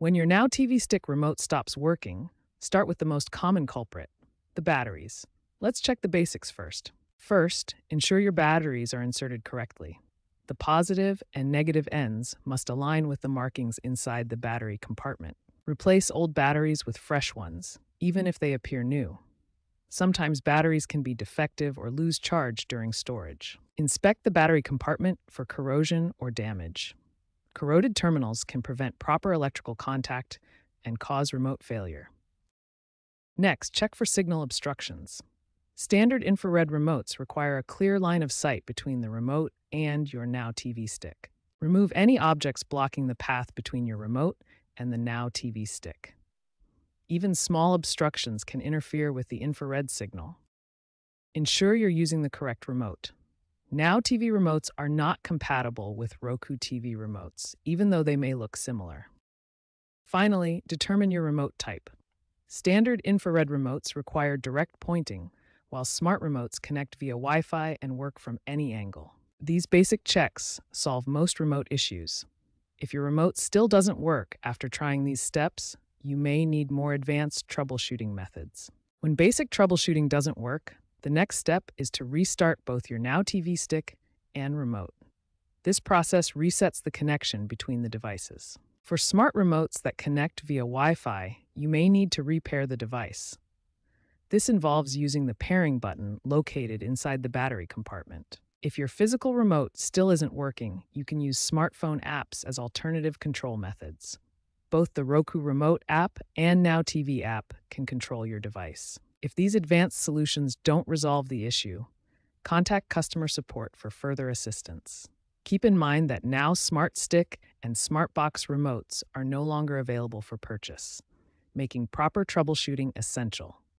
When your Now TV Stick remote stops working, start with the most common culprit the batteries. Let's check the basics first. First, ensure your batteries are inserted correctly. The positive and negative ends must align with the markings inside the battery compartment. Replace old batteries with fresh ones, even if they appear new. Sometimes batteries can be defective or lose charge during storage. Inspect the battery compartment for corrosion or damage. Corroded terminals can prevent proper electrical contact and cause remote failure. Next, check for signal obstructions. Standard infrared remotes require a clear line of sight between the remote and your Now TV stick. Remove any objects blocking the path between your remote and the Now TV stick. Even small obstructions can interfere with the infrared signal. Ensure you're using the correct remote. Now TV remotes are not compatible with Roku TV remotes, even though they may look similar. Finally, determine your remote type. Standard infrared remotes require direct pointing, while smart remotes connect via Wi Fi and work from any angle. These basic checks solve most remote issues. If your remote still doesn't work after trying these steps, you may need more advanced troubleshooting methods. When basic troubleshooting doesn't work, the next step is to restart both your Now TV stick and remote. This process resets the connection between the devices. For smart remotes that connect via Wi Fi, you may need to repair the device. This involves using the pairing button located inside the battery compartment. If your physical remote still isn't working, you can use smartphone apps as alternative control methods. Both the Roku Remote app and Now TV app can control your device. If these advanced solutions don't resolve the issue, contact customer support for further assistance. Keep in mind that now Smart Stick and SmartBox remotes are no longer available for purchase, making proper troubleshooting essential.